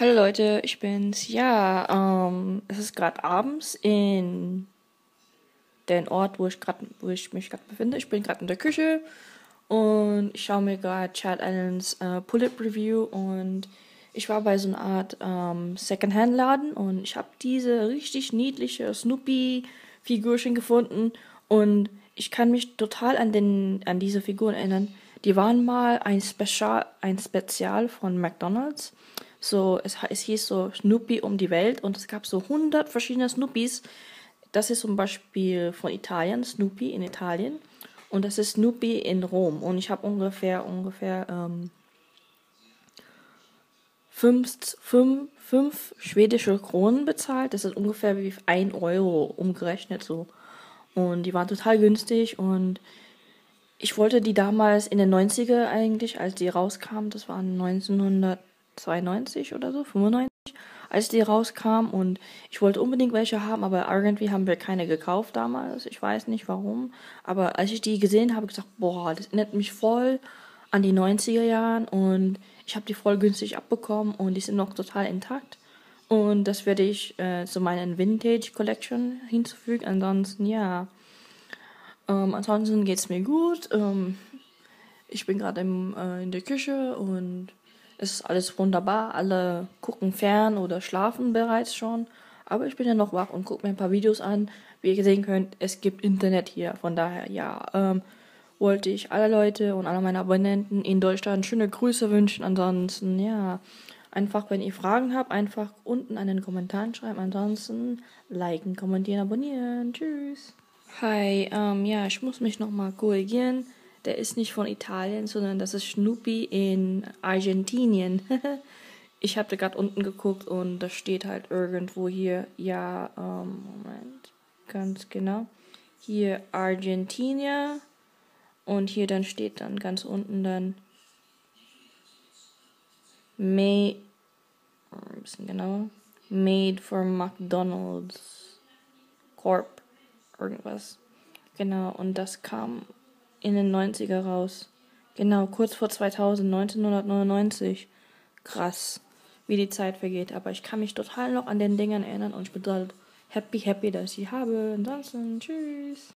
Hallo Leute, ich bin's. Ja, ähm, es ist gerade abends in den Ort, wo ich gerade, wo ich mich gerade befinde. Ich bin gerade in der Küche und ich schaue mir gerade Chad Allens äh, Pull-Up Review und ich war bei so einer Art ähm, Secondhand-Laden und ich habe diese richtig niedliche Snoopy-Figurchen gefunden und ich kann mich total an den an diese Figuren erinnern. Die waren mal ein Spezial, ein Spezial von McDonald's so, es, es hieß so Snoopy um die Welt und es gab so 100 verschiedene Snoopys. Das ist zum Beispiel von Italien, Snoopy in Italien. Und das ist Snoopy in Rom. Und ich habe ungefähr, ungefähr ähm, fünf, fünf, fünf schwedische Kronen bezahlt. Das ist ungefähr wie ein Euro umgerechnet so. Und die waren total günstig und ich wollte die damals in den 90er eigentlich, als die rauskamen, das waren 1900 92 oder so, 95, als die rauskam und ich wollte unbedingt welche haben, aber irgendwie haben wir keine gekauft damals. Ich weiß nicht warum, aber als ich die gesehen habe, gesagt, boah, das erinnert mich voll an die 90er Jahren und ich habe die voll günstig abbekommen und die sind noch total intakt. Und das werde ich äh, zu meinen Vintage Collection hinzufügen. Ansonsten, ja. Ähm, ansonsten geht es mir gut. Ähm, ich bin gerade äh, in der Küche und es ist alles wunderbar. Alle gucken fern oder schlafen bereits schon. Aber ich bin ja noch wach und gucke mir ein paar Videos an. Wie ihr sehen könnt, es gibt Internet hier. Von daher, ja, ähm, wollte ich alle Leute und alle meine Abonnenten in Deutschland schöne Grüße wünschen. Ansonsten, ja, einfach, wenn ihr Fragen habt, einfach unten an den Kommentaren schreiben. Ansonsten liken, kommentieren, abonnieren. Tschüss. Hi, ähm, ja, ich muss mich nochmal korrigieren der ist nicht von Italien, sondern das ist Snoopy in Argentinien. ich habe da gerade unten geguckt und da steht halt irgendwo hier, ja, ähm, Moment, ganz genau. Hier Argentinien und hier dann steht dann ganz unten dann Made, ein bisschen genauer, Made for McDonald's Corp, irgendwas. Genau, und das kam in den 90er raus. Genau, kurz vor 2000, 1999. Krass, wie die Zeit vergeht. Aber ich kann mich total noch an den Dingern erinnern und ich bin total happy, happy, dass ich sie habe. Ansonsten, tschüss.